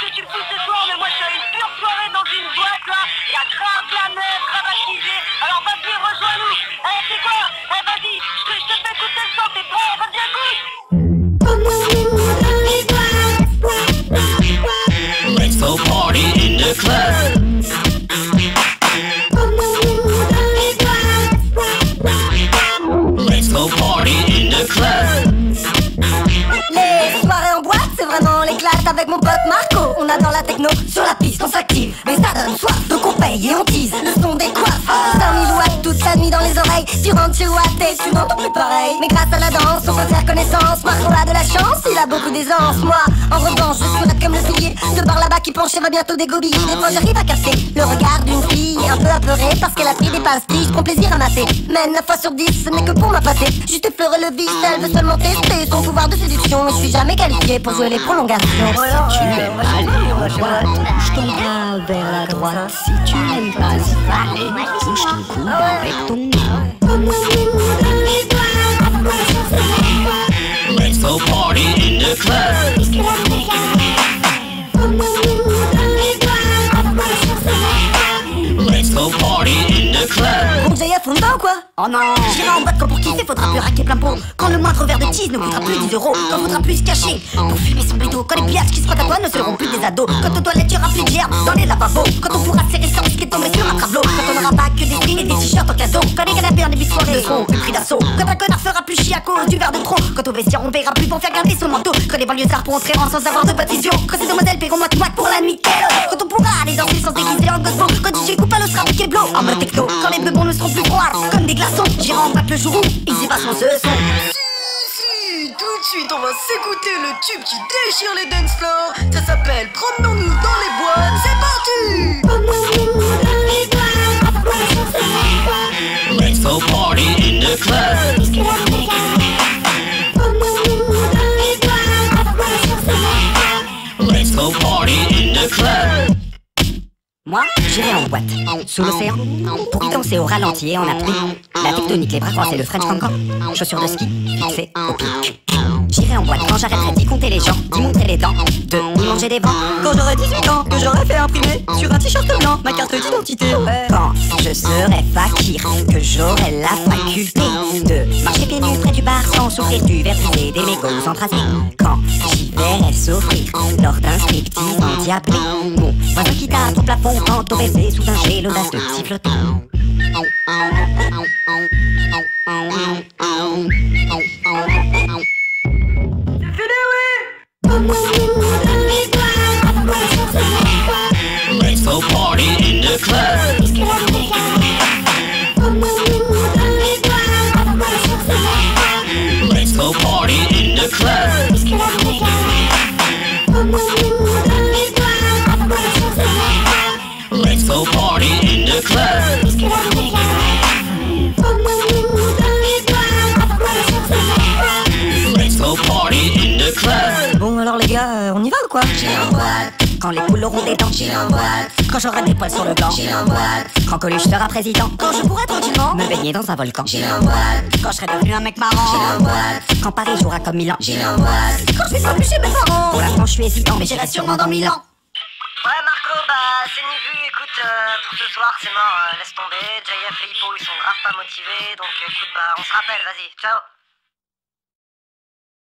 qu'est-ce que tu avec mon pote Marco. On adore la techno, sur la piste, on s'active. Mais ça donne soif, donc on paye et on tease. Le son des coiffes, 5000 watts toute la nuit dans les oreilles. Tu rentres chez Watt et tu n'entends plus pareil. Mais grâce à la danse, on peut faire connaissance. Marco a de la chance, il a beaucoup d'aisance. Moi, en revanche, je suis comme le pilier. De par là-bas qui penche et va bientôt dégobiller. Des fois, j'arrive à capter le regard d'une pastilles. Je prends plaisir à mater. Mais 9 fois sur 10, ce n'est que pour ma pâté. Juste effleurer le vice, elle veut seulement tester son pouvoir de séduction. Et je suis jamais qualifié pour jouer les prolongations. Tu aimes aller en boîte, bouge ton bras vers la droite. Si tu n'aimes pas y aller, bouge ton cou avec ton nez. Let's go party in the club. Go party in the club. Bon, Jaya, fond dedans ou quoi Oh non. J'irai en boîte quand pour kiffer faudra plus raquer plein pot. Quand le moindre verre de tease ne coûtera plus 10 euros Quand faudra plus se cacher. Pour fumer son bédo Quand les pillages qui se frottent à toi ne seront plus des ados. Quand aux toilettes il y aura plus de germes dans les lavabos. Quand on pourra serrer sans risquer de t-shirts en cadeau Quand les canapés en début de soirée seront plus pris d'assaut. Quand un connard fera plus chier à cause du verre de trop. Quand au vestiaire on paiera plus pour faire garder son manteau. Quand les banlieusards pourront se rendre sans avoir de baptisio Quand ces demoiselles paieront moite moite pour la nuit Quand on pourra aller danser sans se déguiser en gospel Quand DJ l'os sera le blow en mode techno Quand les bebons ne seront plus froids. Comme des glaçons J'irai en boîte le jour où ils y passeront ce son. Tout de suite, on va s'écouter le tube qui déchire les dance floors. Ça s'appelle Promenons-nous dans les boîtes. C'est parti Moi, j'irai en boîte, sous l'océan, pour danser au ralenti et en apnée. La tectonique, les bras croisés, le French cancan, chaussures de ski, fixées au pic. J'irai en boîte quand j'arrêterai d'y compter les gens, d'y montrer les dents, de manger des vents. Quand j'aurai 18 ans, que j'aurai fait imprimer sur un t-shirt blanc ma carte d'identité. Quand je serai fakir, que j'aurai la faculté de marcher pieds nus près du bar sans souffrir du vertige des mégots embrasés. Quand j'y verrai s'offrir lors d'un striptease plafond quand sous un de siffloter. Let's go party in the club. Let's go party in the club. Bon, alors les gars, on y va ou quoi Quand les poules auront des dents, Quand j'aurai des poils sur le gland, Quand Coluche sera président, quand je pourrai tranquillement me baigner dans un volcan, Quand je serai devenu un mec marrant, Quand Paris jouera comme Milan, Quand je vais plus chez mes parents. Pour l'instant, je suis hésitant, mais j'irai sûrement dans Milan. Ouais, Marco, bah, c'est ni vu. Écoute, euh, pour ce soir, c'est mort. euh, laisse tomber. JF et Hippo, ils sont grave pas motivés. Donc, écoute, bah, on se rappelle. Vas-y, ciao.